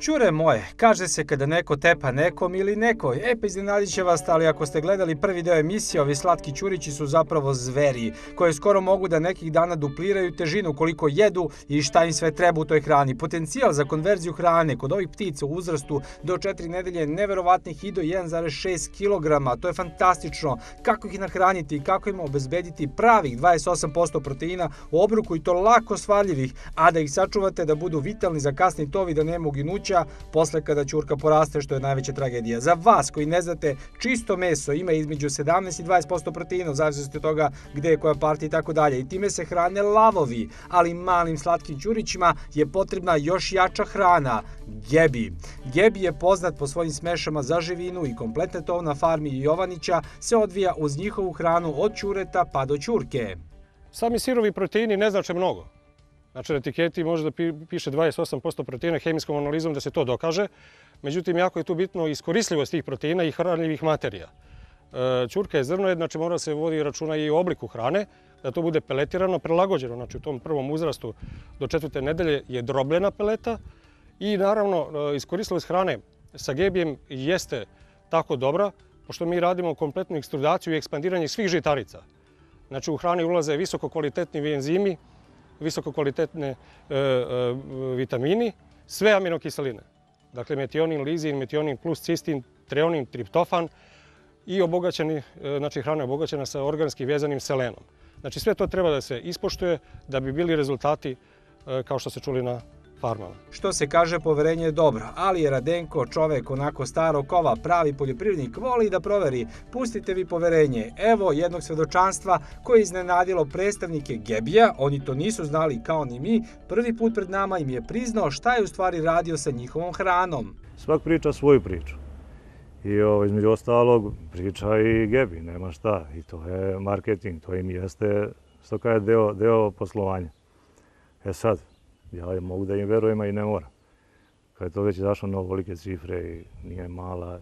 Čure moje, kaže se kada neko tepa nekom ili nekoj, e pa iznenadit vas, ali ako ste gledali prvi deo emisije, ovi slatki čurići su zapravo zveri, koje skoro mogu da nekih dana dupliraju težinu koliko jedu i šta im sve treba u toj hrani. Potencijal za konverziju hrane kod ovih ptica u uzrastu do 4 nedelje je neverovatnih i do 1,6 kg, to je fantastično. Kako ih nahraniti i kako im obezbediti pravih 28% proteina u obruku i to lako svarljivih, a da ih sačuvate da budu vitalni za kasni tovi da nema uginuća kuća posle kada ćurka poraste, što je najveća tragedija. Za vas koji ne znate, čisto meso ima između 17 i 20% proteina, u zavisnosti od toga gde je koja partija i tako dalje. I time se hrane lavovi, ali malim slatkim ćurićima je potrebna još jača hrana, gebi. Gebi je poznat po svojim smešama za živinu i kompletne tov na farmi Jovanića se odvija uz njihovu hranu od ćureta pa do ćurke. Sami sirovi proteini ne znače mnogo. Znači, na etiketi može da piše 28% proteina hemijskom analizom da se to dokaže. Međutim, jako je tu bitno iskorisljivost tih proteina i hranljivih materija. E, Ćurka je zrno, znači mora se vodi računa i o obliku hrane, da to bude peletirano, prelagođeno. Znači, u tom prvom uzrastu do četvrte nedelje je drobljena peleta i naravno e, iskorisljivost hrane sa gebijem jeste tako dobra, pošto mi radimo kompletnu ekstrudaciju i ekspandiranje svih žitarica. Znači, u hrani ulaze visoko kvalitetni enzimi, visoko kvalitetne e, e, vitamini, sve aminokiseline. Dakle, metionin, lizin, metionin plus cistin, treonin, triptofan i obogaćeni, e, znači hrana je obogaćena sa organski vezanim selenom. Znači sve to treba da se ispoštuje da bi bili rezultati kao što se čuli na farmama. Što se kaže, poverenje je dobro, ali je Radenko čovek onako staro kova, pravi poljoprivrednik, voli da proveri. Pustite vi poverenje. Evo jednog svedočanstva koje je iznenadilo predstavnike Gebija, oni to nisu znali kao ni mi, prvi put pred nama im je priznao šta je u stvari radio sa njihovom hranom. Svak priča svoju priču. I ovo, između ostalog priča i Gebi, nema šta. I to je marketing, to im jeste, što je deo, deo poslovanja. E sad, ja mogu da im verujem, a i ne moram. Kad je to već izašlo na ovolike cifre i nije mala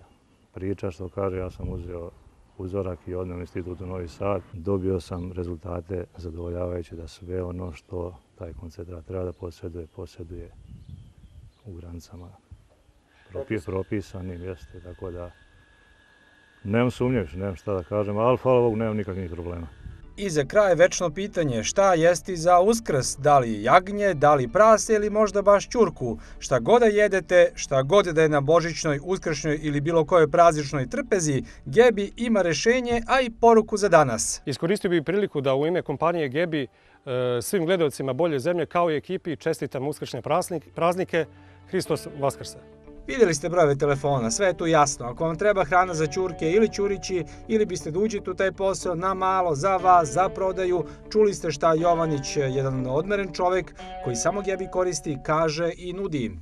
priča što kaže, ja sam uzeo uzorak i odneo institutu Novi Sad. Dobio sam rezultate zadovoljavajuće da sve ono što taj koncentrat treba da posjeduje, posjeduje u granicama propisanim, jeste, tako da nemam sumnje nemam šta da kažem, ali hvala Bogu nemam nikakvih problema. I za kraj večno pitanje šta jesti za uskrs, da li jagnje, da li prase ili možda baš ćurku. Šta god da jedete, šta god da je na božićnoj, uskršnjoj ili bilo kojoj prazničnoj trpezi, Gebi ima rešenje, a i poruku za danas. Iskoristio bih priliku da u ime kompanije Gebi e, svim gledalcima Bolje zemlje kao i ekipi čestitam uskršnje praznike. Hristos Vaskrse! Videli ste brojeve telefona, sve je tu jasno. Ako vam treba hrana za čurke ili čurići, ili biste da uđete u taj posao na malo, za vas, za prodaju, čuli ste šta Jovanić, jedan odmeren čovek koji samo gebi koristi, kaže i nudi.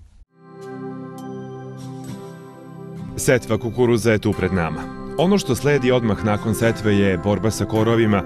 Setva kukuruza je tu pred nama. Ono što sledi odmah nakon setve je borba sa korovima